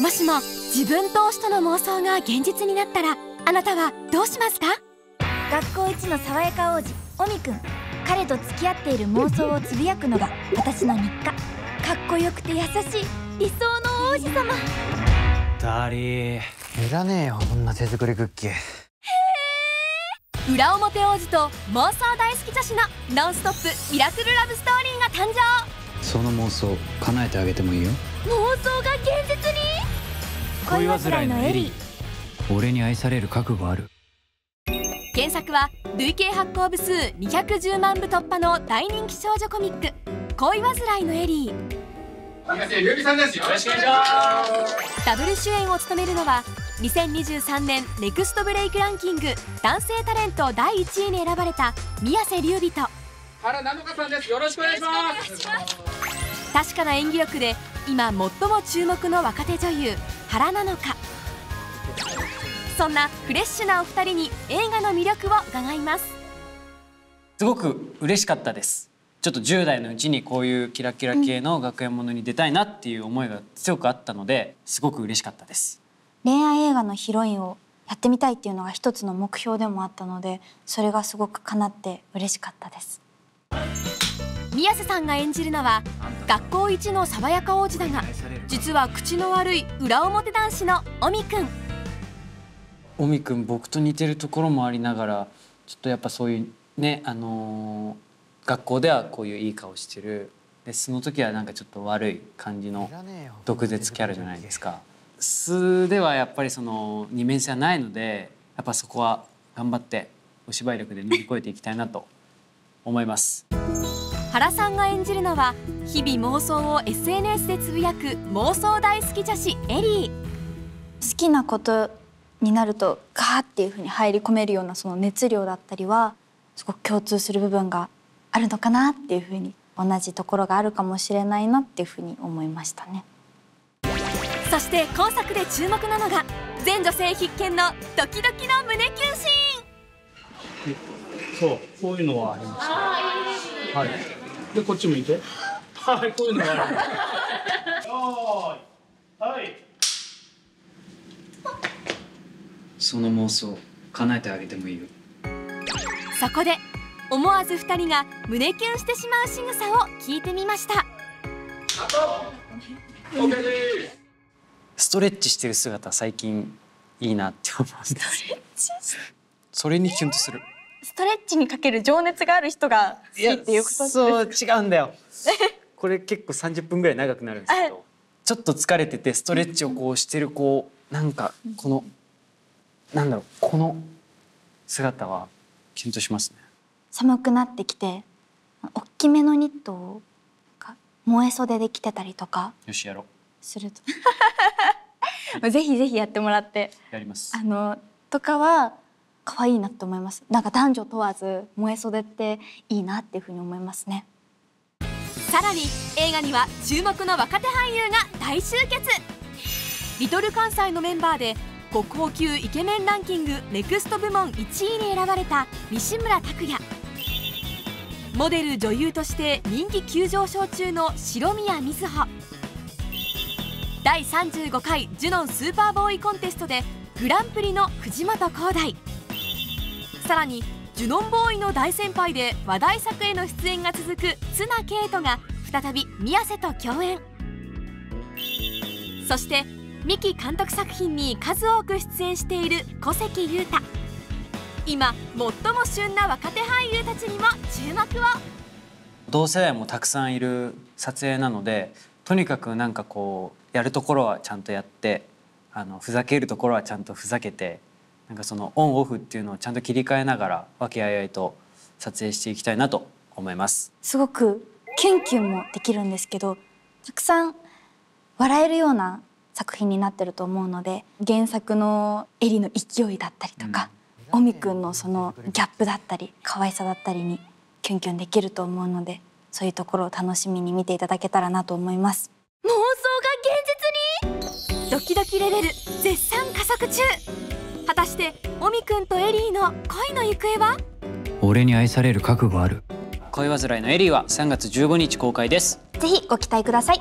もしも自分と推しとの妄想が現実になったらあなたはどうしますか？学校一の爽やか王子オミくん彼と付き合っている妄想をつぶやくのが私の日課。かっこよくて優しい理想の王子様。ダリー。いらねえよこんな手作りクッキー。裏表王子と妄想大好き女子のノンストップミラクルラブストーリーが誕生。その妄想叶えてあげてもいいよ。妄想が現実に恋煩いのエリー。俺に愛される覚悟ある。原作は累計発行部数210万部突破の大人気少女コミック「恋煩いのエリー」ダブル主演を務めるのは2023年ネクストブレイクランキング男性タレント第1位に選ばれた宮瀬隆美と原菜乃華さんです。よろしくお願いします。確かな演技力で今最も注目の若手女優原菜乃華そんなフレッシュなお二人に映画の魅力を伺います。すごく嬉しかったです。ちょっと10代のうちにこういうキラキラ系の学園ものに出たいなっていう思いが強くあったのですごく嬉しかったです。恋愛映画のヒロインをやってみたいっていうのが一つの目標でもあったのでそれがすごく叶って嬉しかったです。宮瀬さんが演じるのは学校一の爽やか王子だが実は口の悪い裏表男子のオミくん尾身くん僕と似てるところもありながらちょっとやっぱそういうねあのー学校ではこういういい顔してる。でその時はなんかちょっと悪い感じの毒舌キャラじゃないですか。素ではやっぱりその二面性はないのでやっぱそこは頑張ってお芝居力で乗り越えていきたいなと思います。原さんが演じるのは日々妄想を SNS でつぶやく妄想大好き女子エリー。好きなことになるとガーっていう風に入り込めるようなその熱量だったりはすごく共通する部分があるのかなっていう風に同じところがあるかもしれないなっていう風に思いましたね。そして今作で注目なのが全女性必見のドキドキの胸キュンシそうこういうのはあります、ね、はい。でこっち向いてはい。こうい。うのがあるはい。その妄想叶えてあげてもい。い。よそこで思わず2人が胸キュンしてしまう仕草を聞い。てみましたストレッチしてる姿最近い。い。なって思い。ますそれにキュンとするストレッチにかける情熱がある人が好きってい。うことですそう違うんだよこれ結構30分ぐらい長くなるんですけどちょっと疲れててストレッチをこうしてるこうなんかこのなんだろうこの姿はキュンとしますね。寒くなってきて大きめのニットが燃え袖で着てたりとかよしやろすると。ぜひぜひやってもらってうやります。あのとかは可愛いなって思います。なんか男女問わず燃え袖っていいなっていうふうに思いますねさらに映画には注目の若手俳優が大集結。リトル関西のメンバーで国宝級イケメンランキングネクスト部門1位に選ばれた西村拓哉モデル女優として人気急上昇中の白宮瑞穂。第35回ジュノンスーパーボーイコンテストでグランプリの藤本浩大。さらにジュノンボーイの大先輩で話題作への出演が続く綱啓人が再び宮瀬と共演。そして三木監督作品に数多く出演している小関裕太。今最も旬な若手俳優たちにも注目を。同世代もたくさんいる撮影なのでとにかくなんかこうやるところはちゃんとやってあのふざけるところはちゃんとふざけてなんかそのオンオフっていうのをちゃんと切り替えながら和気あいあいと撮影していきたいなと思います。すごくキュンキュンもできるんですけどたくさん笑えるような作品になってると思うので原作のエリの勢いだったりとか、オミくんのそのギャップだったり可愛さだったりにキュンキュンできると思うのでそういうところを楽しみに見ていただけたらなと思います。妄想が現実に！ドキドキレベル絶賛加速中果たしてオミくんとエリーの恋の行方は？俺に愛される覚悟ある。恋煩いのエリーは3月15日公開です。ぜひご期待ください